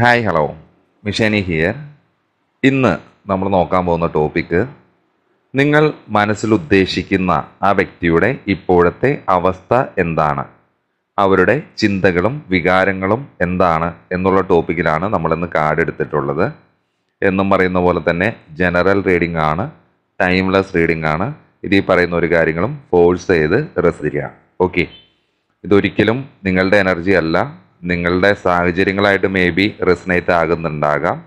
Hi hello മിഷാനി here ഇന്ന് നമ്മൾ നോക്കാൻ പോകുന്ന ടോപ്പിക്ക് നിങ്ങൾ മനസ്സിൽ ഉദ്ദേശിക്കുന്ന ആ വ്യക്തിയുടെ ഇപ്പോഴത്തെ അവസ്ഥ എന്താണ്? അവരുടെ ചിന്തകളും വികാരങ്ങളും എന്താണ് എന്നുള്ള ടോപ്പിക്കിലാണ് നമ്മളിന്ന് കാർഡ് എടുത്തിട്ടുള്ളത്. എന്നും പറയുന്ന പോലെ തന്നെ ജനറൽ റീഡിംഗ് ആണ് ടൈംലെസ് റീഡിംഗ് ആണ്. ഇത് ഈ പറയുന്ന ഒരു കാര്യങ്ങളും ഫോഴ്സ് ചെയ്ത് റെസിരിക്കുക ഓക്കെ ഇതൊരിക്കലും നിങ്ങളുടെ എനർജി അല്ല. നിങ്ങളുടെ സാഹചര്യങ്ങളായിട്ട് മേ ബി റെസിനേറ്റ് ആകുന്നുണ്ടാകാം.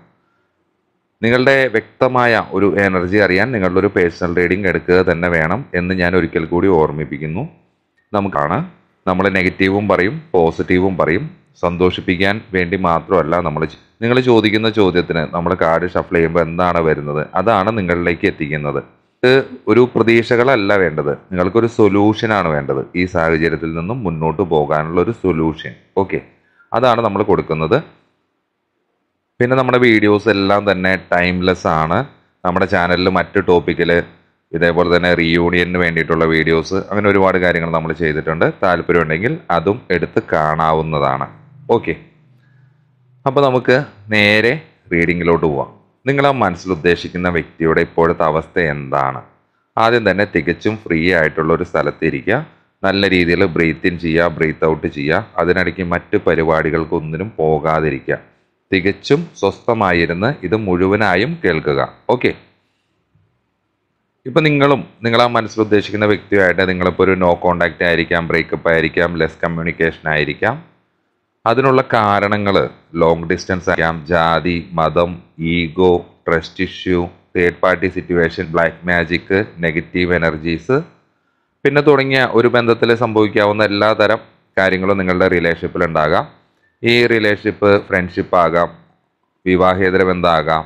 നിങ്ങളുടെ വ്യക്തമായ ഒരു എനർജി അറിയാൻ നിങ്ങളുടെ ഒരു പേഴ്സണൽ റീഡിംഗ് എടുക്കുക തന്നെ വേണം എന്ന് ഞാൻ ഒരിക്കൽ കൂടി ഓർമ്മിപ്പിക്കുന്നു. നമുക്കാണ്. നമ്മൾ നെഗറ്റീവും പറയും പോസിറ്റീവും പറയും. സന്തോഷിപ്പിക്കാൻ വേണ്ടി മാത്രമല്ല നമ്മൾ നിങ്ങൾ ചോദിക്കുന്ന ചോദ്യത്തിന് നമ്മൾ കാർഡ് ഷഫിൾ ചെയ്യുമ്പോൾ എന്താണ് വരുന്നത്? അതാണ് നിങ്ങളിലേക്ക് എത്തിക്കുന്നത്. ഒരു പ്രതീക്ഷകളല്ല വേണ്ടത്. നിങ്ങൾക്കൊരു സൊല്യൂഷനാണ് വേണ്ടത്. ഈ സാഹചര്യത്തിൽ നിന്നും മുന്നോട്ട് പോകാനുള്ള ഒരു സൊല്യൂഷൻ ഓക്കെ അതാണ് നമ്മൾ കൊടുക്കുന്നത്. പിന്നെ നമ്മുടെ വീഡിയോസ് എല്ലാം തന്നെ ടൈംലെസ് ആണ്. നമ്മുടെ ചാനലിൽ മറ്റ് ടോപ്പിക്കിൽ ഇതേപോലെ തന്നെ റീയൂണിയന് വേണ്ടിയിട്ടുള്ള വീഡിയോസ് അങ്ങനെ ഒരുപാട് കാര്യങ്ങൾ നമ്മൾ ചെയ്തിട്ടുണ്ട്. താല്പര്യമുണ്ടെങ്കിൽ അതും എടുത്ത് കാണാവുന്നതാണ്. ഓക്കെ അപ്പോൾ നമുക്ക് നേരെ റീഡിങ്ങിലോട്ട് പോവാം. നിങ്ങൾ ആ മനസ്സിൽ ഉദ്ദേശിക്കുന്ന വ്യക്തിയുടെ ഇപ്പോഴത്തെ അവസ്ഥ എന്താണ്? ആദ്യം തന്നെ തികച്ചും ഫ്രീ ആയിട്ടുള്ള ഒരു സ്ഥലത്ത് ഇരിക്കുക. നല്ല രീതിയിൽ ബ്രീത്ത് ഇൻ ചെയ്യുക ബ്രീത്ത് ഔട്ട് ചെയ്യുക. അതിനിടയ്ക്ക് മറ്റ് പരിപാടികൾക്കൊന്നിനും പോകാതിരിക്കുക. തികച്ചും സ്വസ്ഥമായിരുന്ന് ഇത് മുഴുവനായും കേൾക്കുക. ഓക്കെ ഇപ്പം നിങ്ങളും നിങ്ങളാ മനസ്സിൽ ഉദ്ദേശിക്കുന്ന വ്യക്തിയായിട്ട് നിങ്ങളിപ്പോൾ ഒരു നോ കോണ്ടാക്റ്റ് ആയിരിക്കാം ബ്രേക്കപ്പ് ആയിരിക്കാം ലെസ് കമ്മ്യൂണിക്കേഷൻ ആയിരിക്കാം. അതിനുള്ള കാരണങ്ങൾ ലോങ് ഡിസ്റ്റൻസ് ആയിരിക്കാം ജാതി മതം ego trust issue third party situation black magic negative energies പിന്നെ തുടങ്ങിയ ഒരു ബന്ധത്തിൽ സംഭവിക്കാവുന്ന എല്ലാ തരം കാര്യങ്ങളും നിങ്ങളുടെ റിലേഷൻഷിപ്പിൽ ഉണ്ടാകാം. ഈ റിലേഷൻഷിപ്പ് ഫ്രണ്ട്ഷിപ്പ് ആകാം വിവാഹേതര ബന്ധമാകാം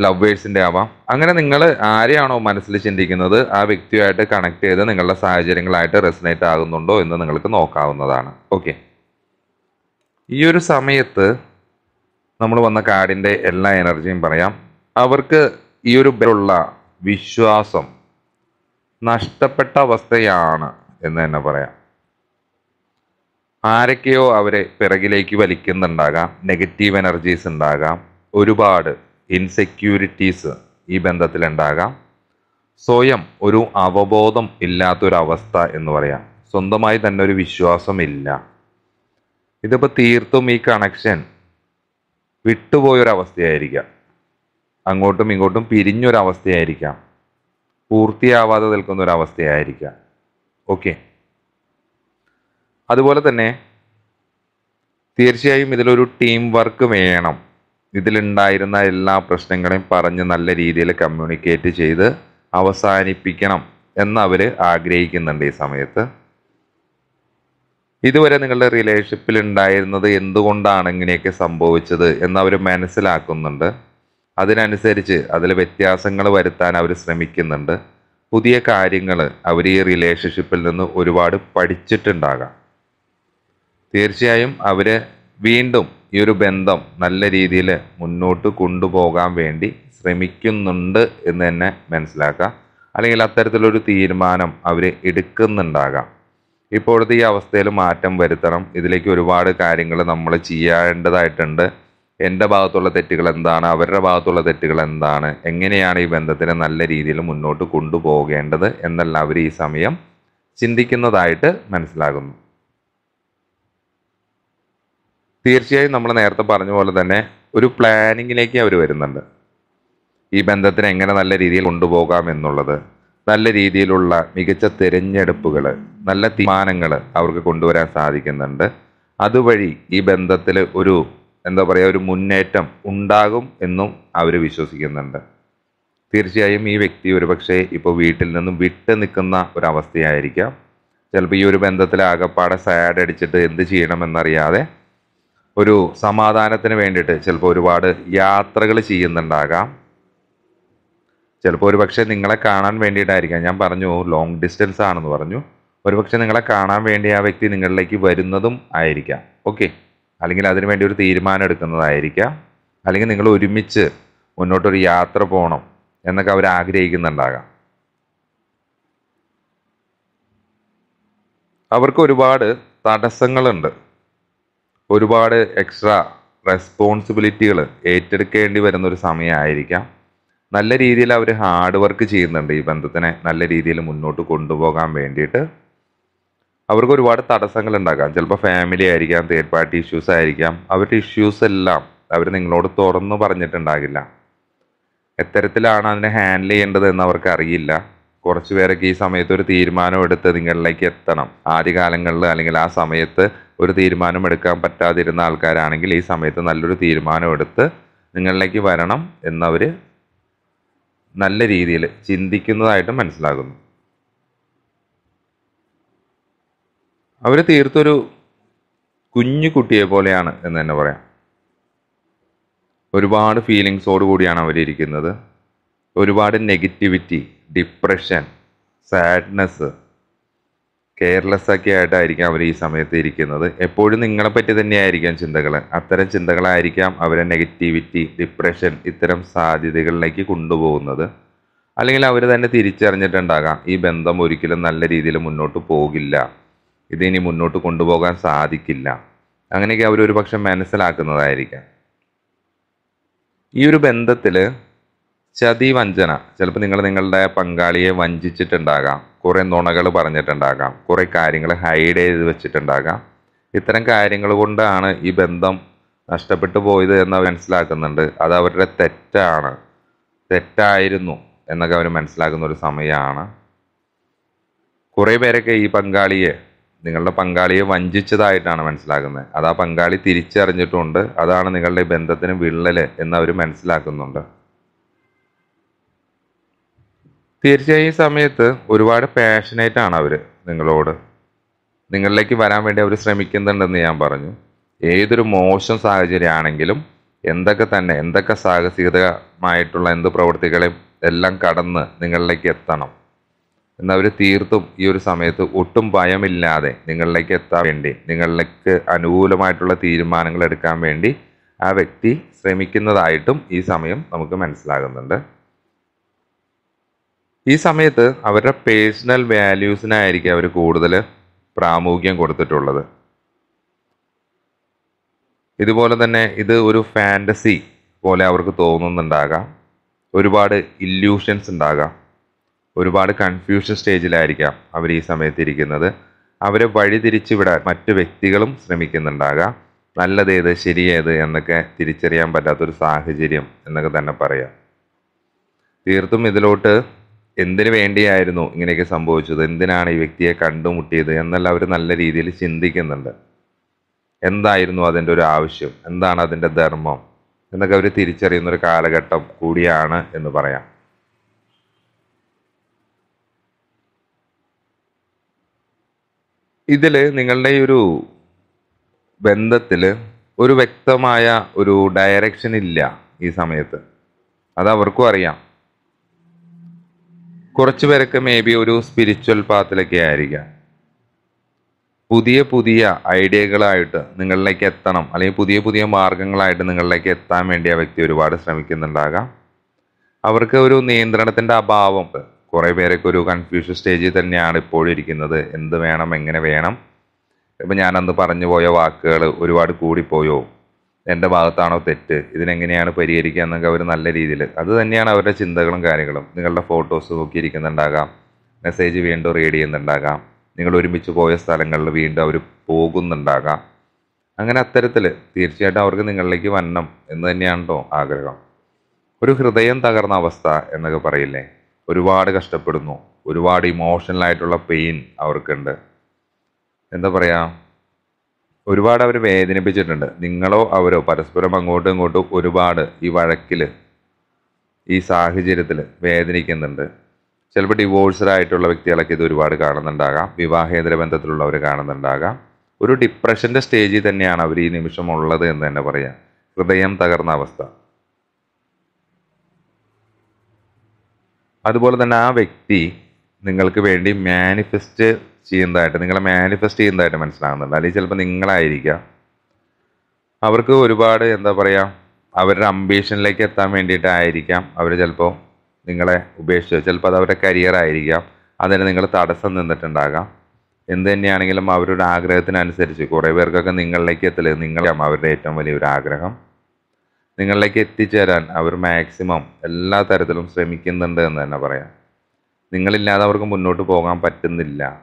ലവേഴ്സിന്റെ ആവാം. അങ്ങനെ നിങ്ങൾ ആരെയാണോ മനസ്സിൽ ചിന്തിക്കുന്നത് ആ വ്യക്തിയുമായിട്ട് കണക്ട് ചെയ്ത് നിങ്ങളുടെ സാഹചര്യങ്ങളായിട്ട് റെസിനേറ്റ് ആകുന്നുണ്ടോ എന്ന് നിങ്ങൾക്ക് നോക്കാവുന്നതാണ്. ഓക്കെ ഈ ഒരു സമയത്ത് നമ്മൾ വന്ന കാർഡിന്റെ എല്ലാ എനർജിയും പറയാം. അവർക്ക് ഈ ഒരു ബലുള്ള വിശ്വാസം നഷ്ടപ്പെട്ട അവസ്ഥയാണ് എന്ന് തന്നെ പറയാം. ആരൊക്കെയോ അവരെ പിറകിലേക്ക് വലിക്കുന്നുണ്ടാകാം നെഗറ്റീവ് എനർജീസ് ഉണ്ടാകാം ഒരുപാട് ഇൻസെക്യൂരിറ്റീസ് ഈ ബന്ധത്തിലുണ്ടാകാം. സ്വയം ഒരു അവബോധം ഇല്ലാത്തൊരവസ്ഥ എന്ന് പറയാം. സ്വന്തമായി തന്നെ ഒരു വിശ്വാസമില്ല. ഇതിപ്പോൾ തീർത്തും ഈ കണക്ഷൻ വിട്ടുപോയൊരവസ്ഥയായിരിക്കാം. അങ്ങോട്ടും ഇങ്ങോട്ടും പിരിഞ്ഞൊരവസ്ഥയായിരിക്കാം. പൂർത്തിയാവാതെ നിൽക്കുന്ന ഒരു അവസ്ഥയായിരിക്കാം. ഓക്കെ അതുപോലെ തന്നെ തീർച്ചയായും ഇതിലൊരു ടീം വർക്ക് വേണം. ഇതിലുണ്ടായിരുന്ന എല്ലാ പ്രശ്നങ്ങളെയും പറഞ്ഞ് നല്ല രീതിയിൽ കമ്മ്യൂണിക്കേറ്റ് ചെയ്ത് അവസാനിപ്പിക്കണം എന്ന് അവർ ആഗ്രഹിക്കുന്നുണ്ട് ഈ സമയത്ത്. ഇതുവരെ നിങ്ങളുടെ റിലേഷൻഷിപ്പിൽ ഉണ്ടായിരുന്നത് എന്തുകൊണ്ടാണ് ഇങ്ങനെയൊക്കെ സംഭവിച്ചത് എന്നവർ മനസ്സിലാക്കുന്നുണ്ട്. അതിനനുസരിച്ച് അതിൽ വ്യത്യാസങ്ങൾ വരുത്താൻ അവർ ശ്രമിക്കുന്നുണ്ട്. പുതിയ കാര്യങ്ങൾ അവർ ഈ റിലേഷൻഷിപ്പിൽ നിന്ന് ഒരുപാട് പഠിച്ചിട്ടുണ്ടാകാം. തീർച്ചയായും അവർ വീണ്ടും ഈ ഒരു ബന്ധം നല്ല രീതിയിൽ മുന്നോട്ട് കൊണ്ടുപോകാൻ വേണ്ടി ശ്രമിക്കുന്നുണ്ട് എന്ന് തന്നെ മനസ്സിലാക്കാം അല്ലെങ്കിൽ അത്തരത്തിലൊരു തീരുമാനം അവർ എടുക്കുന്നുണ്ടാകാം. ഇപ്പോഴത്തെ ഈ അവസ്ഥയിൽ മാറ്റം വരുത്തണം. ഇതിലേക്ക് ഒരുപാട് കാര്യങ്ങൾ നമ്മൾ ചെയ്യേണ്ടതായിട്ടുണ്ട്. എന്റെ ഭാഗത്തുള്ള തെറ്റുകൾ എന്താണ്? അവരുടെ ഭാഗത്തുള്ള തെറ്റുകൾ എന്താണ്? എങ്ങനെയാണ് ഈ ബന്ധത്തിനെ നല്ല രീതിയിൽ മുന്നോട്ട് കൊണ്ടുപോകേണ്ടത് എന്നെല്ലാം അവർ ഈ സമയം ചിന്തിക്കുന്നതായിട്ട് മനസ്സിലാകുന്നു. തീർച്ചയായും നമ്മൾ നേരത്തെ പറഞ്ഞ പോലെ തന്നെ ഒരു പ്ലാനിങ്ങിലേക്ക് അവർ വരുന്നുണ്ട്. ഈ ബന്ധത്തിന് എങ്ങനെ നല്ല രീതിയിൽ കൊണ്ടുപോകാം എന്നുള്ളത് നല്ല രീതിയിലുള്ള മികച്ച തിരഞ്ഞെടുപ്പുകൾ നല്ല തീരുമാനങ്ങൾ അവർക്ക് കൊണ്ടുവരാൻ സാധിക്കുന്നുണ്ട്. അതുവഴി ഈ ബന്ധത്തിൽ ഒരു എന്താ പറയുക ഒരു മുന്നേറ്റം ഉണ്ടാകും എന്നും അവർ വിശ്വസിക്കുന്നുണ്ട്. തീർച്ചയായും ഈ വ്യക്തി ഒരുപക്ഷെ ഇപ്പോൾ വീട്ടിൽ നിന്നും വിട്ട് നിൽക്കുന്ന ഒരവസ്ഥയായിരിക്കാം. ചിലപ്പോൾ ഈ ഒരു ബന്ധത്തിൽ ആകപ്പാടെ സാഡ് അടിച്ചിട്ട് എന്ത് ചെയ്യണമെന്നറിയാതെ ഒരു സമാധാനത്തിന് വേണ്ടിയിട്ട് ചിലപ്പോൾ ഒരുപാട് യാത്രകൾ ചെയ്യുന്നുണ്ടാകാം. ചിലപ്പോൾ ഒരു പക്ഷേ നിങ്ങളെ കാണാൻ വേണ്ടിയിട്ടായിരിക്കാം. ഞാൻ പറഞ്ഞു ലോങ് ഡിസ്റ്റൻസ് ആണെന്ന് പറഞ്ഞു. ഒരുപക്ഷെ നിങ്ങളെ കാണാൻ വേണ്ടി ആ വ്യക്തി നിങ്ങളിലേക്ക് വരുന്നതും ആയിരിക്കാം. ഓക്കെ അല്ലെങ്കിൽ അതിനു വേണ്ടി ഒരു തീരുമാനം എടുക്കുന്നതായിരിക്കാം. അല്ലെങ്കിൽ നിങ്ങൾ ഒരുമിച്ച് മുന്നോട്ടൊരു യാത്ര പോകണം എന്നൊക്കെ അവർ ആഗ്രഹിക്കുന്നുണ്ടാകാം. അവർക്ക് ഒരുപാട് തടസ്സങ്ങളുണ്ട്. ഒരുപാട് എക്സ്ട്രാ റെസ്പോൺസിബിലിറ്റികൾ ഏറ്റെടുക്കേണ്ടി വരുന്ന ഒരു സമയമായിരിക്കാം. നല്ല രീതിയിൽ അവർ ഹാർഡ് വർക്ക് ചെയ്യുന്നുണ്ട് ഈ ബന്ധത്തിനെ നല്ല രീതിയിൽ മുന്നോട്ട് കൊണ്ടുപോകാൻ വേണ്ടിയിട്ട്. അവർക്ക് ഒരുപാട് തടസ്സങ്ങൾ ഉണ്ടാക്കാം ചിലപ്പോൾ ഫാമിലി ആയിരിക്കാം തേർഡ് പാർട്ടി ഇഷ്യൂസ് ആയിരിക്കാം. അവരുടെ ഇഷ്യൂസ് എല്ലാം അവർ നിങ്ങളോട് തുറന്നു പറഞ്ഞിട്ടുണ്ടാകില്ല. എത്തരത്തിലാണ് അതിനെ ഹാൻഡിൽ ചെയ്യേണ്ടത് എന്ന് അവർക്ക് അറിയില്ല. കുറച്ച് പേരൊക്കെ ഈ സമയത്ത് ഒരു തീരുമാനം എടുത്ത് നിങ്ങളിലേക്ക് എത്തണം. ആദ്യകാലങ്ങളിൽ അല്ലെങ്കിൽ ആ സമയത്ത് ഒരു തീരുമാനം എടുക്കാൻ പറ്റാതിരുന്ന ആൾക്കാരാണെങ്കിൽ ഈ സമയത്ത് നല്ലൊരു തീരുമാനം എടുത്ത് നിങ്ങളിലേക്ക് വരണം എന്നവർ നല്ല രീതിയിൽ ചിന്തിക്കുന്നതായിട്ട് മനസ്സിലാകുന്നു അവർ തീർത്തൊരു കുഞ്ഞു കുട്ടിയെ പോലെയാണ് എന്ന് തന്നെ പറയാം. ഒരുപാട് ഫീലിങ്സോട് കൂടിയാണ് അവരിയ്ക്കുന്നത് ഒരുപാട് നെഗറ്റിവിറ്റി ഡിപ്രഷൻ സാഡ്നെസ് കെയർലെസ് ഒക്കെ ആയിട്ടായിരിക്കാം അവർ ഈ സമയത്ത് ഇരിക്കുന്നത്. എപ്പോഴും നിങ്ങളെ പറ്റി തന്നെയായിരിക്കാം ചിന്തകൾ അത്തരം ചിന്തകളായിരിക്കാം അവരെ നെഗറ്റിവിറ്റി ഡിപ്രഷൻ ഇത്തരം സാധ്യതകളിലേക്ക് കൊണ്ടുപോകുന്നത്. അല്ലെങ്കിൽ അവർ തന്നെ തിരിച്ചറിഞ്ഞിട്ടുണ്ടാകാം ഈ ബന്ധം ഒരിക്കലും നല്ല രീതിയിൽ മുന്നോട്ട് പോകില്ല. ഇതിനി മുന്നോട്ട് കൊണ്ടുപോകാൻ സാധിക്കില്ല. അങ്ങനെയൊക്കെ അവർ ഒരു പക്ഷെ മനസ്സിലാക്കുന്നതായിരിക്കാം. ഈ ഒരു ബന്ധത്തിൽ ചതി വഞ്ചന ചിലപ്പോൾ നിങ്ങൾ നിങ്ങളുടെ പങ്കാളിയെ വഞ്ചിച്ചിട്ടുണ്ടാകാം കുറേ നുണകൾ പറഞ്ഞിട്ടുണ്ടാകാം കുറേ കാര്യങ്ങൾ ഹൈഡ് ചെയ്ത് വെച്ചിട്ടുണ്ടാകാം. ഇത്തരം കാര്യങ്ങൾ കൊണ്ടാണ് ഈ ബന്ധം നഷ്ടപ്പെട്ടു പോയത് എന്ന് അവർ മനസ്സിലാക്കുന്നുണ്ട്. അത് അവരുടെ തെറ്റാണ്. തെറ്റായിരുന്നു എന്നൊക്കെ അവർ മനസ്സിലാക്കുന്ന ഒരു സമയമാണ് കുറേ പേരൊക്കെ ഈ പങ്കാളിയെ നിങ്ങളുടെ പങ്കാളിയെ വഞ്ചിച്ചതായിട്ടാണ് മനസ്സിലാക്കുന്നത്. അത് ആ പങ്കാളി തിരിച്ചറിഞ്ഞിട്ടുണ്ട്. അതാണ് നിങ്ങളുടെ ബന്ധത്തിന് വിള്ളൽ എന്ന് അവർ മനസ്സിലാക്കുന്നുണ്ട്. തീർച്ചയായും ഈ സമയത്ത് ഒരുപാട് പാഷനേറ്റ് ആണ് അവർ നിങ്ങളോട്. നിങ്ങളിലേക്ക് വരാൻ വേണ്ടി അവർ ശ്രമിക്കുന്നുണ്ടെന്ന് ഞാൻ പറഞ്ഞു. ഏതൊരു മോശം സാഹചര്യമാണെങ്കിലും എന്തൊക്കെ തന്നെ എന്തൊക്കെ സാഹസികതമായിട്ടുള്ള എന്ത് പ്രവൃത്തികളെയും എല്ലാം കടന്ന് നിങ്ങളിലേക്ക് എത്തണം. എന്നവർ തീർത്തും ഈ ഒരു സമയത്ത് ഒട്ടും ഭയമില്ലാതെ നിങ്ങളിലേക്ക് എത്താൻ വേണ്ടി നിങ്ങളിലേക്ക് അനുകൂലമായിട്ടുള്ള തീരുമാനങ്ങൾ എടുക്കാൻ വേണ്ടി ആ വ്യക്തി ശ്രമിക്കുന്നതായിട്ടും ഈ സമയം നമുക്ക് മനസ്സിലാകുന്നുണ്ട്. ഈ സമയത്ത് അവരുടെ പേഴ്സണൽ വാല്യൂസിനായിരിക്കും അവർ കൂടുതൽ പ്രാമുഖ്യം കൊടുത്തിട്ടുള്ളത്. ഇതുപോലെ തന്നെ ഇത് ഒരു ഫാന്റസി പോലെ അവർക്ക് തോന്നുന്നുണ്ടാകാം. ഒരുപാട് ഇല്യൂഷൻസ് ഉണ്ടാകാം. ഒരുപാട് കൺഫ്യൂഷൻ സ്റ്റേജിലായിരിക്കാം അവർ ഈ സമയത്ത് ഇരിക്കുന്നത് അവരെ വഴിതിരിച്ചു വിടാൻ മറ്റു വ്യക്തികളും ശ്രമിക്കുന്നുണ്ടാകാം. നല്ലതേത് ശരിയേത് എന്നൊക്കെ തിരിച്ചറിയാൻ പറ്റാത്തൊരു സാഹചര്യം എന്നൊക്കെ തന്നെ പറയാം. തീർത്തും ഇതിലോട്ട് എന്തിനു വേണ്ടിയായിരുന്നു ഇങ്ങനെയൊക്കെ സംഭവിച്ചത്? എന്തിനാണ് ഈ വ്യക്തിയെ കണ്ടുമുട്ടിയത് എന്നെല്ലാം അവർ നല്ല രീതിയിൽ ചിന്തിക്കുന്നുണ്ട്. എന്തായിരുന്നു അതിന്റെ ഒരു ആവശ്യം? എന്താണ് അതിന്റെ ധർമ്മം? എന്നൊക്കെ അവർ തിരിച്ചറിയുന്ന ഒരു കാലഘട്ടം കൂടിയാണ് എന്ന് പറയാം. ഇതിൽ നിങ്ങളുടെ ഈ ഒരു ബന്ധത്തിൽ ഒരു വ്യക്തമായ ഒരു ഡയറക്ഷൻ ഇല്ല ഈ സമയത്ത്. അത് അവർക്കും അറിയാം. കുറച്ച് പേരൊക്കെ മേ ബി ഒരു സ്പിരിച്വൽ പാത്തിലൊക്കെ ആയിരിക്കാം. പുതിയ പുതിയ ഐഡിയകളായിട്ട് നിങ്ങളിലേക്ക് എത്തണം. അല്ലെങ്കിൽ പുതിയ പുതിയ മാർഗങ്ങളായിട്ട് നിങ്ങളിലേക്ക് എത്താൻ വേണ്ടി ആ വ്യക്തി ഒരുപാട് ശ്രമിക്കുന്നുണ്ടാകാം. അവർക്ക് ഒരു നിയന്ത്രണത്തിന്റെ അഭാവം കുറേ പേരൊക്കെ ഒരു കൺഫ്യൂഷൻ സ്റ്റേജിൽ തന്നെയാണ് ഇപ്പോഴും ഇരിക്കുന്നത്. എന്ത് വേണം എങ്ങനെ വേണം? ഇപ്പം ഞാൻ അന്ന് പറഞ്ഞു പോയ വാക്കുകൾ ഒരുപാട് കൂടിപ്പോയോ? എന്റെ ഭാഗത്താണോ തെറ്റ്? ഇതിനെങ്ങനെയാണ് പരിഹരിക്കുക എന്നൊക്കെ അവർ നല്ല രീതിയിൽ അത് തന്നെയാണ് അവരുടെ ചിന്തകളും കാര്യങ്ങളും. നിങ്ങളുടെ ഫോട്ടോസ് നോക്കിയിരിക്കുന്നുണ്ടാകാം. മെസ്സേജ് വീണ്ടും റീഡ് ചെയ്യുന്നുണ്ടാകാം. നിങ്ങൾ ഒരുമിച്ച് പോയ സ്ഥലങ്ങളിൽ വീണ്ടും അവർ പോകുന്നുണ്ടാകാം. അങ്ങനെ അത്തരത്തിൽ തീർച്ചയായിട്ടും അവർക്ക് നിങ്ങളിലേക്ക് വരണം എന്ന് തന്നെയാണ് ആഗ്രഹം. ഒരു ഹൃദയം തകർന്ന അവസ്ഥ എന്നൊക്കെ പറയില്ലേ? ഒരുപാട് കഷ്ടപ്പെടുന്നു. ഒരുപാട് ഇമോഷണൽ ആയിട്ടുള്ള പെയിൻ അവർക്കുണ്ട്. എന്താ പറയുക ഒരുപാട് അവർ വേദനിപ്പിച്ചിട്ടുണ്ട്. നിങ്ങളോ അവരോ പരസ്പരം അങ്ങോട്ടും ഇങ്ങോട്ടും ഒരുപാട് ഈ വഴക്കിൽ ഈ സാഹചര്യത്തിൽ വേദനിക്കുന്നുണ്ട്. ചിലപ്പോൾ ഡിവോഴ്സ്ഡ് ആയിട്ടുള്ള വ്യക്തികളൊക്കെ ഇത് ഒരുപാട് കാണുന്നുണ്ടാകാം. വിവാഹേതര ബന്ധത്തിലുള്ളവർ കാണുന്നുണ്ടാകാം. ഒരു ഡിപ്രഷന്റെ സ്റ്റേജിൽ തന്നെയാണ് അവർ ഈ നിമിഷം ഉള്ളത് എന്ന് തന്നെ പറയാം. ഹൃദയം തകർന്ന അവസ്ഥ. അതുപോലെ തന്നെ ആ വ്യക്തി നിങ്ങൾക്ക് വേണ്ടി മാനിഫെസ്റ്റ് ചെയ്യുന്നതായിട്ട് നിങ്ങളെ മാനിഫെസ്റ്റ് ചെയ്യുന്നതായിട്ട് മനസ്സിലാകുന്നുണ്ട്. അല്ലെങ്കിൽ ചിലപ്പോൾ നിങ്ങളായിരിക്കാം. അവർക്ക് ഒരുപാട് എന്താ പറയുക അവരുടെ അംബീഷനിലേക്ക് എത്താൻ വേണ്ടിയിട്ടായിരിക്കാം അവർ ചിലപ്പോൾ നിങ്ങളെ ഉപേക്ഷിച്ചത്. ചിലപ്പോൾ അത് അവരുടെ കരിയർ ആയിരിക്കാം. അതിന് നിങ്ങൾ തടസ്സം നിന്നിട്ടുണ്ടാകാം. എന്ത് തന്നെയാണെങ്കിലും അവരുടെ ആഗ്രഹത്തിനനുസരിച്ച് കുറേ പേർക്കൊക്കെ നിങ്ങളിലേക്ക് എത്തില്ല നിങ്ങളാണ് അവരുടെ ഏറ്റവും വലിയൊരു ആഗ്രഹം. നിങ്ങളിലേക്ക് എത്തിച്ചേരാൻ അവർ മാക്സിമം എല്ലാ തരത്തിലും ശ്രമിക്കുന്നുണ്ട് എന്ന് തന്നെ പറയാം. നിങ്ങളില്ലാതെ അവർക്ക് മുന്നോട്ട് പോകാൻ പറ്റുന്നില്ല.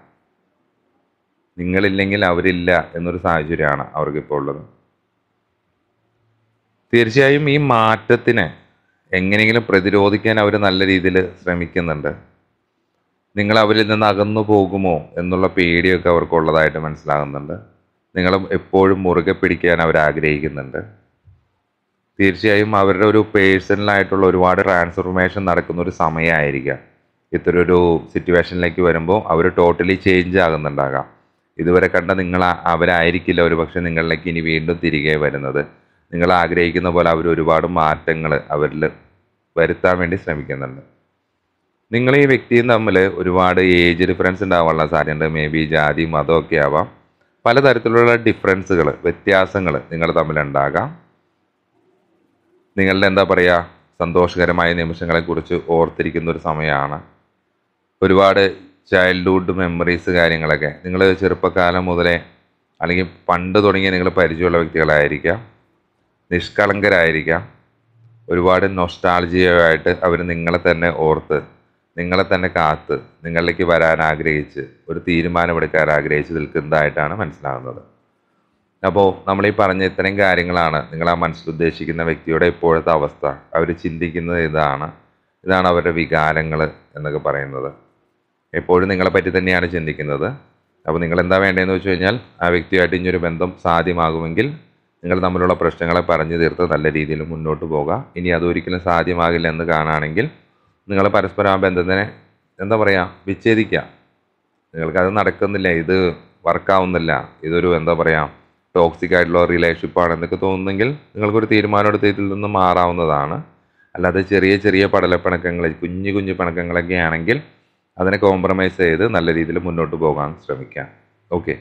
നിങ്ങളില്ലെങ്കിൽ അവരില്ല എന്നൊരു സാഹചര്യമാണ് അവർക്കിപ്പോൾ ഉള്ളത്. തീർച്ചയായും ഈ മാറ്റത്തിനെ എങ്ങനെയെങ്കിലും പ്രതിരോധിക്കാൻ അവർ നല്ല രീതിയിൽ ശ്രമിക്കുന്നുണ്ട്. നിങ്ങൾ അവരിൽ നിന്ന് അകന്നു പോകുമോ എന്നുള്ള പേടിയൊക്കെ അവർക്കുള്ളതായിട്ട് മനസ്സിലാകുന്നുണ്ട്. നിങ്ങളും എപ്പോഴും മുറുകെ പിടിക്കാൻ അവർ ആഗ്രഹിക്കുന്നുണ്ട്. തീർച്ചയായും അവരുടെ ഒരു പേഴ്സണലായിട്ടുള്ള ഒരുപാട് ട്രാൻസ്ഫോർമേഷൻ നടക്കുന്ന ഒരു സമയമായിരിക്കാം. ഇത്തരം ഒരു സിറ്റുവേഷനിലേക്ക് വരുമ്പോൾ അവർ ടോട്ടലി ചേഞ്ച് ആകുന്നുണ്ടാകാം. ഇതുവരെ കണ്ട നിങ്ങൾ അവരായിരിക്കില്ല ഒരു പക്ഷേ നിങ്ങളിലേക്ക് ഇനി വീണ്ടും തിരികെ വരുന്നത്. നിങ്ങൾ ആഗ്രഹിക്കുന്ന പോലെ അവർ ഒരുപാട് മാറ്റങ്ങൾ അവരിൽ വരുത്താൻ വേണ്ടി ശ്രമിക്കുന്നുണ്ട്. നിങ്ങൾ ഈ വ്യക്തിയും തമ്മിൽ ഒരുപാട് ഏജ് ഡിഫറൻസ് ഉണ്ടാവാനുള്ള സാധ്യതയുണ്ട്. മേ ബി ജാതി മതമൊക്കെ ആവാം. പലതരത്തിലുള്ള ഡിഫറൻസുകൾ വ്യത്യാസങ്ങൾ നിങ്ങൾ തമ്മിലുണ്ടാകാം നിങ്ങളുടെ എന്താ പറയുക സന്തോഷകരമായ നിമിഷങ്ങളെക്കുറിച്ച് ഓർത്തിരിക്കുന്ന ഒരു സമയമാണ് ഒരുപാട് ചൈൽഡ്ഹുഡ് മെമ്മറീസ് കാര്യങ്ങളൊക്കെ. നിങ്ങൾ ചെറുപ്പകാലം മുതലേ അല്ലെങ്കിൽ പണ്ട് തുടങ്ങിയ നിങ്ങൾ പരിചയമുള്ള വ്യക്തികളായിരിക്കാം. നിഷ്കളങ്കരായിരിക്കാം. ഒരുപാട് നൊസ്റ്റാൾജിയായിട്ട് അവർ നിങ്ങളെ തന്നെ ഓർത്ത് നിങ്ങളെ തന്നെ കാത്ത് നിങ്ങളിലേക്ക് വരാൻ ആഗ്രഹിച്ച് ഒരു തീരുമാനമെടുക്കാൻ ആഗ്രഹിച്ച് നിൽക്കുന്നതായിട്ടാണ് മനസ്സിലാകുന്നത്. അപ്പോൾ നമ്മൾ ഈ പറഞ്ഞ ഇത്രയും കാര്യങ്ങളാണ് നിങ്ങൾ ആ മനസ്സിൽ ഉദ്ദേശിക്കുന്ന വ്യക്തിയുടെ ഇപ്പോഴത്തെ അവസ്ഥ. അവർ ചിന്തിക്കുന്നത് ഇതാണ്. ഇതാണ് അവരുടെ വികാരങ്ങൾ എന്നൊക്കെ പറയുന്നത്. എപ്പോഴും നിങ്ങളെ പറ്റി തന്നെയാണ് ചിന്തിക്കുന്നത്. അപ്പോൾ നിങ്ങൾ എന്താ വേണ്ടതെന്ന് വെച്ച് കഴിഞ്ഞാൽ ആ വ്യക്തിയായിട്ട് ഇനിയൊരു ബന്ധം സാധ്യമാകുമെങ്കിൽ നിങ്ങൾ തമ്മിലുള്ള പ്രശ്നങ്ങളെ പറഞ്ഞു തീർത്ത് നല്ല രീതിയിൽ മുന്നോട്ട് പോകാം. ഇനി അതൊരിക്കലും സാധ്യമാകില്ല എന്ന് കാണുകയാണെങ്കിൽ നിങ്ങൾ പരസ്പരം ആ ബന്ധത്തിനെ എന്താ പറയുക വിച്ഛേദിക്കുക. നിങ്ങൾക്കത് നടക്കുന്നില്ല. ഇത് വർക്കാവുന്നില്ല ഇതൊരു എന്താ പറയുക ടോക്സിക് ആയിട്ടുള്ള റിലേഷൻഷിപ്പാണ് എന്നൊക്കെ തോന്നുന്നെങ്കിൽ നിങ്ങൾക്കൊരു തീരുമാനം എടുത്ത് ഇതിൽ നിന്ന് മാറാവുന്നതാണ്. അല്ലാതെ ചെറിയ ചെറിയ പടലപ്പിണക്കങ്ങൾ കുഞ്ഞു കുഞ്ഞു പിണക്കങ്ങളൊക്കെ ആണെങ്കിൽ അതിനെ കോംപ്രമൈസ് ചെയ്ത് നല്ല രീതിയിൽ മുന്നോട്ട് പോകാൻ ശ്രമിക്കാം. ഓക്കെ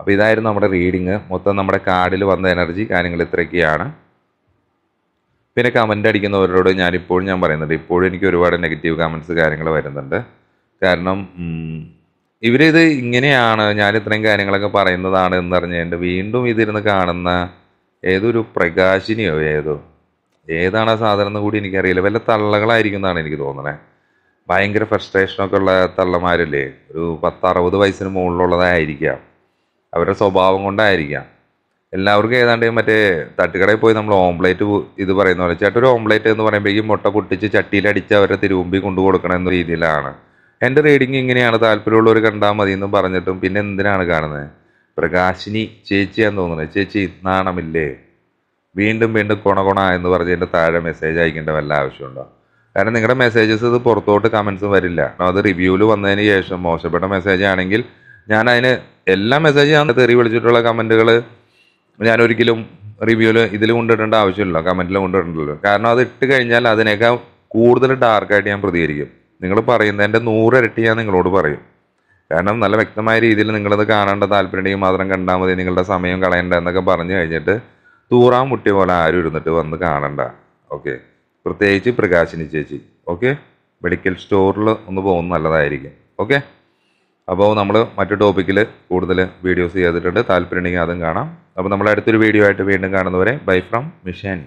അപ്പോൾ ഇതായിരുന്നു നമ്മുടെ റീഡിങ് മൊത്തം നമ്മുടെ കാർഡിൽ വന്ന എനർജി കാര്യങ്ങൾ ഇത്രയൊക്കെയാണ്. പിന്നെ കമന്റ് അടിക്കുന്നവരോട് ഞാനിപ്പോഴും ഞാൻ പറയുന്നുണ്ട്. ഇപ്പോഴും എനിക്ക് ഒരുപാട് നെഗറ്റീവ് കമന്റ്സ് കാര്യങ്ങൾ വരുന്നുണ്ട്. കാരണം ഇവരിത് ഇങ്ങനെയാണ് ഞാൻ ഇത്രയും കാര്യങ്ങളൊക്കെ പറയുന്നതാണ് എന്നറിഞ്ഞുകൊണ്ട് വീണ്ടും ഇതിരുന്ന് കാണുന്ന ഏതൊരു പ്രകാശിനിയോ ഏതോ ഏതാണ് ആ സാധനം എന്ന് കൂടി എനിക്കറിയില്ല. വല്ല തള്ളകളായിരിക്കും എന്നാണ് എനിക്ക് തോന്നണേ. ഭയങ്കര ഫ്രസ്ട്രേഷനൊക്കെ ഉള്ള തള്ളമാരല്ലേ? ഒരു പത്തറുപത് വയസ്സിന് മുകളിലുള്ളതായിരിക്കാം. അവരുടെ സ്വഭാവം കൊണ്ടായിരിക്കാം. എല്ലാവർക്കും ഏതാണ്ട് മറ്റേ തട്ടുകടയിൽ പോയി നമ്മൾ ഓംപ്ലേറ്റ് ഇത് പറയുന്ന പോലെ ചേട്ടൻ ഒരു ഓംപ്ലേറ്റ് എന്ന് പറയുമ്പോഴേക്കും മുട്ട പൊട്ടിച്ച് ചട്ടിയിലടിച്ച് അവരെ തിരുവുമ്പി കൊണ്ടു കൊടുക്കണം എന്ന രീതിയിലാണ്. എന്റെ റീഡിങ് ഇങ്ങനെയാണ് താല്പര്യമുള്ളവർ കണ്ടാൽ മതി എന്നും പറഞ്ഞിട്ടും പിന്നെ എന്തിനാണ് കാണുന്നത്? പ്രകാശിനി ചേച്ചിയാന്ന് തോന്നുന്നത് ചേച്ചി നാണമില്ലേ? വീണ്ടും വീണ്ടും കൊണ കൊണ എന്ന് പറഞ്ഞ് എന്റെ താഴെ മെസ്സേജ് അയക്കേണ്ട വല്ല ആവശ്യമുണ്ടോ? കാരണം നിങ്ങളുടെ മെസ്സേജസ് ഇത് പുറത്തോട്ട് കമൻസും വരില്ല. അത് റിവ്യൂവിൽ വന്നതിന് ശേഷം മോശപ്പെട്ട മെസ്സേജ് ആണെങ്കിൽ ഞാൻ അതിന് എല്ലാ മെസ്സേജ് ഞാൻ തെറി വിളിച്ചിട്ടുള്ള കമന്റുകൾ ഞാൻ ഒരിക്കലും റിവ്യൂവിൽ ഇതിൽ കൊണ്ടിടേണ്ട ആവശ്യമില്ല. കമന്റിൽ കൊണ്ടിടണ്ടല്ലോ കാരണം അത് ഇട്ട് കഴിഞ്ഞാൽ അതിനേക്കാൾ കൂടുതൽ ഡാർക്കായിട്ട് ഞാൻ പ്രതികരിക്കും. നിങ്ങൾ പറയുന്നതിന്റെ നൂറിരട്ടി ഞാൻ നിങ്ങളോട് പറയും. കാരണം നല്ല വ്യക്തമായ രീതിയിൽ നിങ്ങളത് കാണേണ്ട താല്പര്യമുണ്ടെങ്കിൽ മാത്രം കണ്ടാൽ മതി. നിങ്ങളുടെ സമയം കളയണ്ട എന്നൊക്കെ പറഞ്ഞു കഴിഞ്ഞിട്ട് തൂറാൻ മുട്ടിയ പോലെ ആരും ഇരുന്നിട്ട് വന്ന് കാണണ്ട. ഓക്കെ? പ്രത്യേകിച്ച് പ്രകാശിനി ചേച്ചി. ഓക്കെ? മെഡിക്കൽ സ്റ്റോറിൽ ഒന്ന് പോകുന്നത് നല്ലതായിരിക്കും. ഓക്കെ? അപ്പോൾ നമ്മൾ മറ്റു ടോപ്പിക്കിൽ കൂടുതൽ വീഡിയോസ് ചെയ്തിട്ടുണ്ട്. താല്പര്യമുണ്ടെങ്കിൽ അതും കാണാം. അപ്പോൾ നമ്മൾ അടുത്തൊരു വീഡിയോ ആയിട്ട് വീണ്ടും കാണുന്നവരെ ബൈ ഫ്രം മിഷാനി